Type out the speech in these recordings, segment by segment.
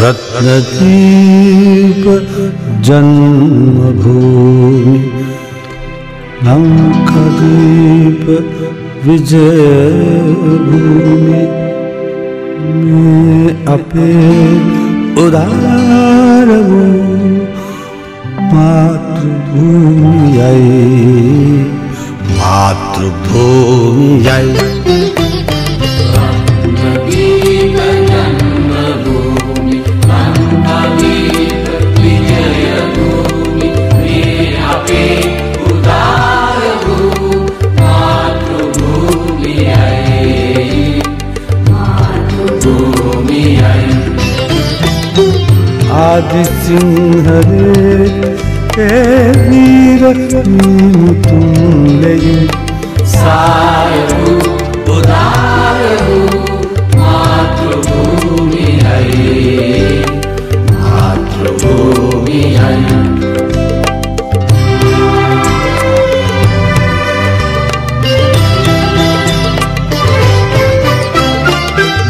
रत्नदीप जन्मभूमि लङ्कदीप विजयभूमि। में अपे उदार मातृभूमि आई मातृभूमि आई। आदि सिंह रे हे वीर नीम तुम ले सारू मातृभूमि है। मातृभूमि है।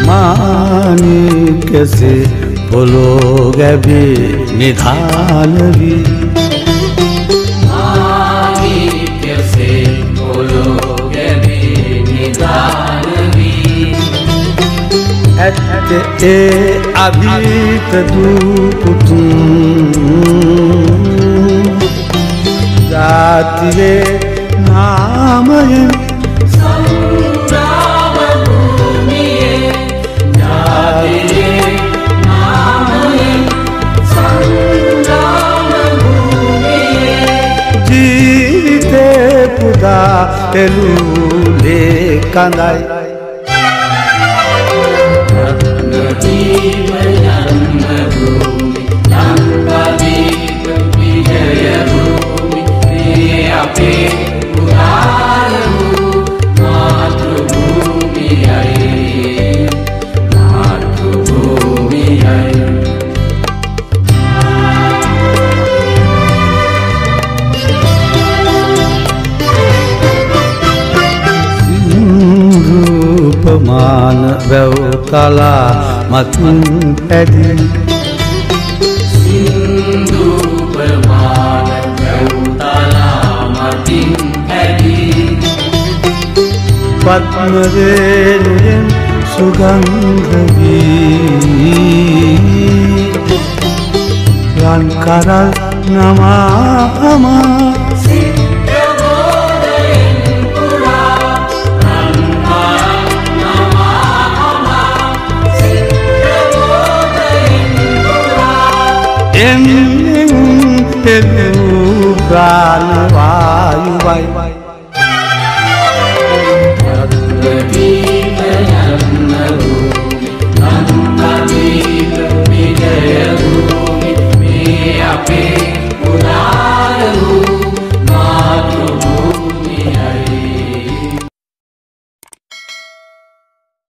मानिक से බොලෝ ගැබේ නිධානවී. ආගීත්‍යසේ බොලෝ ගැබේ නිධානවී. ඇත්ත ඒ අභීත දූපුතුන් ජාතිවේ නාමයෙන් සදා එලූලේ කඳයි නදීම යන්න වූ මාන වැව් කලා මතුන් පැදී සිදුපමාන වැව්තලා මතින් පැදී පත්මදේනුයෙන් සුගංගවී ලන්කරල් නමා අමා එන්නෙන් එදූ ප්‍රාණ